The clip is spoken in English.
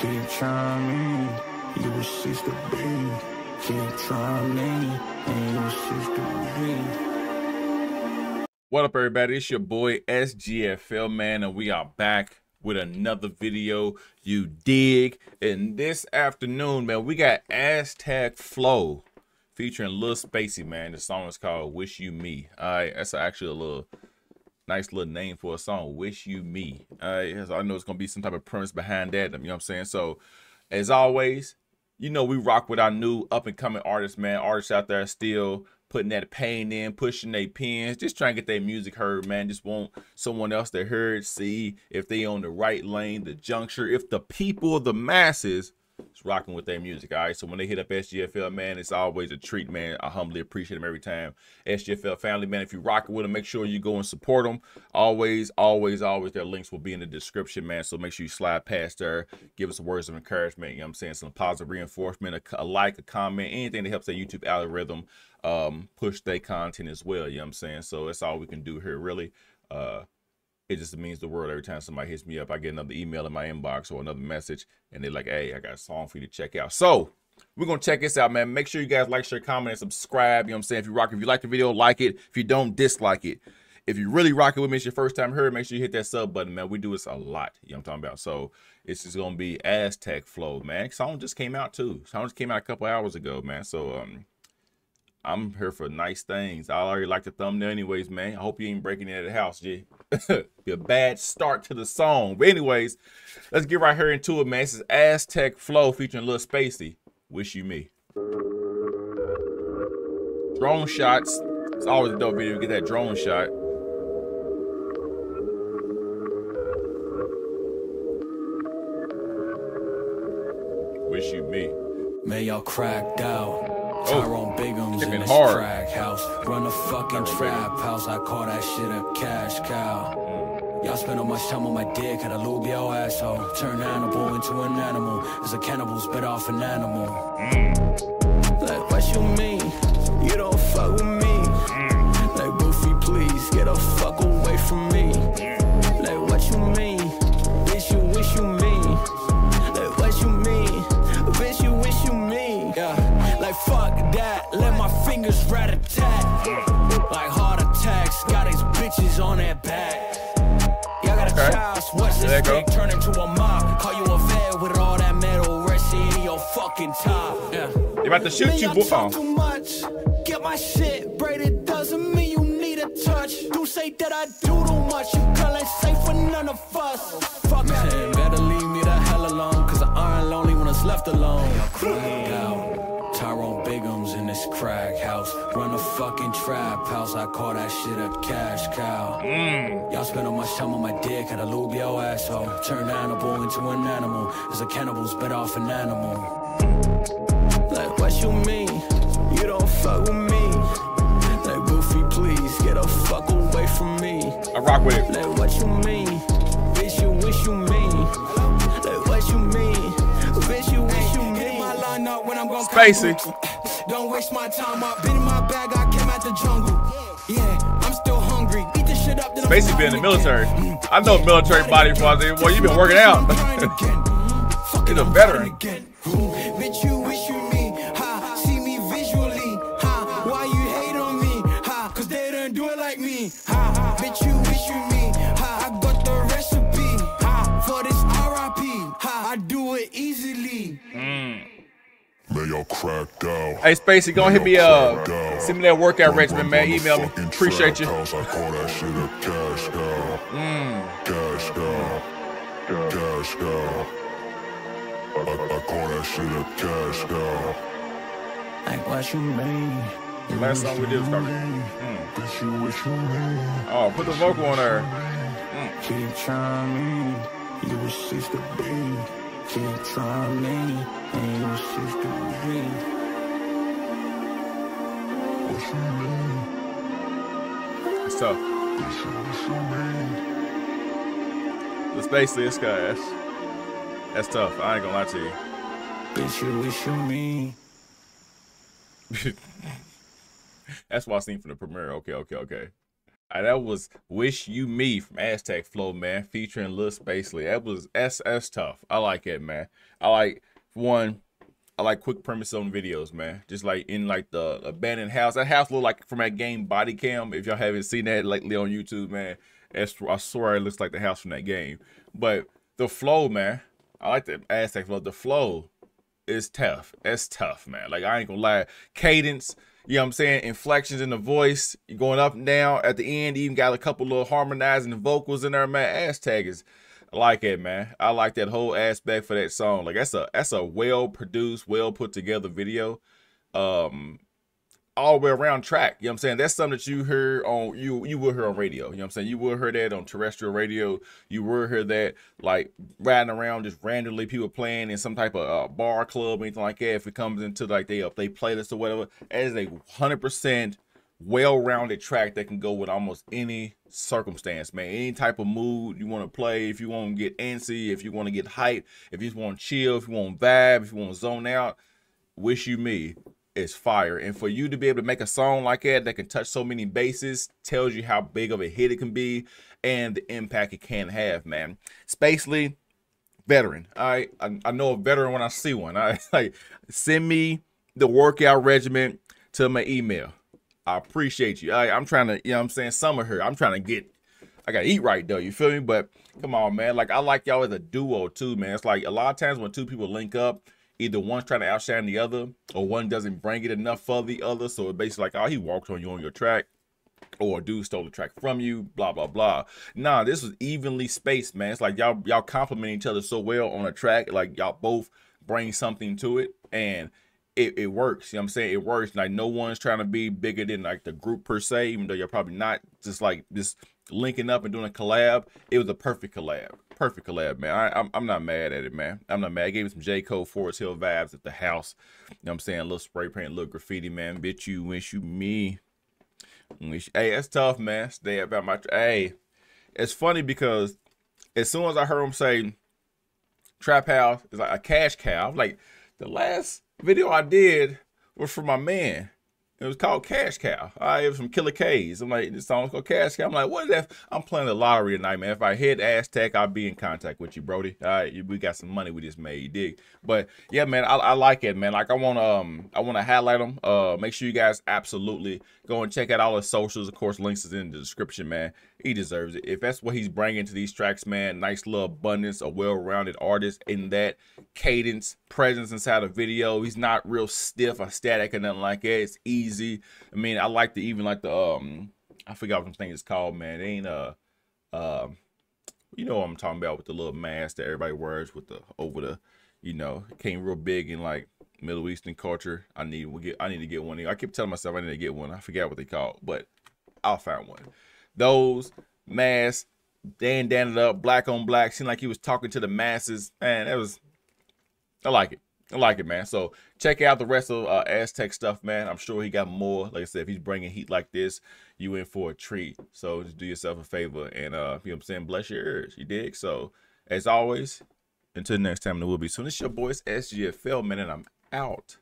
Keep trying you. Keep trying and you cease to be. What up, everybody? It's your boy SGFL man, and we are back with another video. You dig? And this afternoon, man, we got Aztec Flow featuring Lil Spacely, man. The song is called "Wish You Me." All right, that's actually a little nice little name for a song, Wish You Me. I know it's gonna be some type of premise behind that. You know what I'm saying? So, as always, you know we rock with our new up and coming artists, man. Artists out there still putting that pain in, pushing their pens, just trying to get their music heard, man. Just want someone else to hear it, see if they on the right lane, the juncture, if the people, the masses is rocking with their music. All right. So when they hit up SGFL, man, it's always a treat, man. I humbly appreciate them every time. SGFL family, man, if you rocking with them, make sure you go and support them. Always, always, always, their links will be in the description, man. So make sure you slide past there, give us some words of encouragement. You know what I'm saying? Some positive reinforcement, a, a like, a comment, anything that helps their YouTube algorithm um, push their content as well. You know what I'm saying? So that's all we can do here, really. Uh, it just means the world every time somebody hits me up. I get another email in my inbox or another message, and they're like, "Hey, I got a song for you to check out." So we're gonna check this out, man. Make sure you guys like, share, comment, and subscribe. You know what I'm saying? If you rock, if you like the video, like it. If you don't, dislike it. If you really rock it with me, it's your first time here, make sure you hit that sub button, man. We do this a lot. You know what I'm talking about? So it's just gonna be Aztec Flow, man. Song just came out too. Song just came out a couple hours ago, man. So um I'm here for nice things. I already like the thumbnail anyways, man. I hope you ain't breaking at the house, G. Be a bad start to the song. But anyways, let's get right here into it, man. This is Aztec Flow featuring Lil Spacely. Wish You Me. Drone shots. It's always a dope video to get that drone shot. Wish You Me. May y'all cracked out. Oh, Tyrone Biggums in this hard. crack house. Run a fucking trap house. I call that shit a cash cow. Y'all spend so much time on my dick, had a lube your asshole. Turn animal into an animal. As a cannibal spit off an animal. Like, what you mean? You don't fuck with me. Okay. child. Watch There this dick turn into a mob. Call you a vet with all that metal resting in your fucking top. Yeah. They about to shoot you, boy. talk oh. too much. Get my shit braided doesn't mean you need a touch. Do say that I do too much. You girl trap house. I call that shit a cash cow. Mm. Y'all spend so much time on my dick, had a lube your asshole. Turn animal into an animal. As a cannibal spit off an animal. Like, what you mean? You don't fuck with me. Like, Goofy, please get a fuck away from me. I rock with it. Like, what you mean? Bitch, you wish you mean. Like, what you mean? Bitch, you wish you mean. my line up when I'm gonna Spacey. Don't waste my time up. Been in my bag, I came out the jungle. Yeah, I'm still hungry. Eat this shit up, then I'm Spacey been in the military. I know military body for Boy, you've been working out. He's a veteran. Bitch, you wish you me, ha, see me visually, ha, why you hate on me, ha, cause they don't do it like me, ha, bitch, you wish you me, ha, I got the recipe, ha, for this RIP, ha, I do it easily. Hmm. Man, y'all cracked out. Hey, Spacely, go and hit me up. Send me that workout regimen, man. Email me. Appreciate you. House, I call that shit a cash cow. Mm. Cash cow. Cash cow. I, I call that shit a cash cow. Like what you mean? Last song we did was called. Bitch, you wish you. Oh, put the vocal on there. Keep trying me, you will cease to be. Keep trying me, and you will cease to It's tough. Bitch, you wish you me. The Spacely, this guy, that's, that's tough. I ain't gonna lie to you. Bitch, you wish you me. That's what I seen from the premiere. Okay, okay, okay. Uh, that was "Wish You Me" from Aztec Flow, man, featuring Lil Spacely. That was that's that's tough. I like it, man. I like one. I like quick premise on videos, man. Just like in like the abandoned house. That house look like from that game Body Cam. If y'all haven't seen that lately on YouTube, man, I swear it looks like the house from that game. But the flow, man, I like the Aztec Flow. The flow is tough. It's tough, man. Like I ain't gonna lie. Cadence, you know what I'm saying? Inflections in the voice, going up and down. At the end, even got a couple little harmonizing vocals in there, man. Aztec is I like it, man. I like that whole aspect for that song. Like that's a that's a well produced, well put together video. Um all the way around track. You know what I'm saying? That's something that you hear on you you will hear on radio. You know what I'm saying? You will hear that on terrestrial radio. You will hear that like riding around just randomly people playing in some type of uh, bar club anything like that. If it comes into like they up they playlist or whatever, as a hundred percent well-rounded track that can go with almost any circumstance, man. Any type of mood you want to play, if you want to get antsy, if you want to get hype, if you just want to chill, if you want to vibe, if you want to zone out, wish you me is fire. And for you to be able to make a song like that that can touch so many bases tells you how big of a hit it can be and the impact it can have, man. Spacely, veteran. I, I I know a veteran when I see one. I like send me the workout regimen to my email. I appreciate you. I, I'm trying to, you know what I'm saying, summer here. I'm trying to get I gotta eat right though, you feel me? But come on, man. Like I like y'all as a duo too, man. It's like a lot of times when two people link up, either one's trying to outshine the other, or one doesn't bring it enough for the other. So it's basically like, oh, he walked on you on your track, or a dude stole the track from you, blah blah blah. Nah, this was evenly spaced, man. It's like y'all y'all compliment each other so well on a track, like y'all both bring something to it, and it, it works. You know what I'm saying? It works. Like no one's trying to be bigger than like the group per se, even though you're probably not just like just linking up and doing a collab. It was a perfect collab perfect collab, man. I, am I'm, I'm not mad at it, man. I'm not mad. I gave him some J. Cole Forest Hill vibes at the house. You know what I'm saying? A little spray paint, a little graffiti, man. Bitch, you wish you me. Wish, hey, that's tough, man. Stay about my. Hey, it's funny because as soon as I heard him say Trap House is like a cash cow, like the last video I did was for my man. It was called Cash Cow. It was from Killer K's. I'm like, this song's called Cash Cow. I'm like, what is that? I'm playing the lottery tonight, man. If I hit Aztec, I'll be in contact with you, Brody. All right, we got some money we just made, you dig? But yeah, man, I, I like it, man. Like I want to, um, I want to highlight them. Uh, make sure you guys absolutely go and check out all his socials. Of course, links is in the description, man. He deserves it. If that's what he's bringing to these tracks, man, nice little abundance, a well-rounded artist in that cadence, presence inside a video. He's not real stiff or static or nothing like that. It's easy. I mean, I like the even like the um, I forgot what the thing is called, man. It ain't uh, uh, you know what I'm talking about with the little mask that everybody wears with the over the, you know, came real big in like Middle Eastern culture. I need we get I need to get one. I keep telling myself I need to get one. I forgot what they call, but I'll find one. Those masks, Dan Dan it up, black on black, seemed like he was talking to the masses. Man, that was I like it. I like it, man. So check out the rest of uh, Aztec stuff, man. I'm sure he got more. Like I said, if he's bringing heat like this, you in for a treat. So just do yourself a favor and, uh, you know what I'm saying, bless your ears. You dig? So as always, until next time, there will be soon. It's your boys, SGFL, man, and I'm out.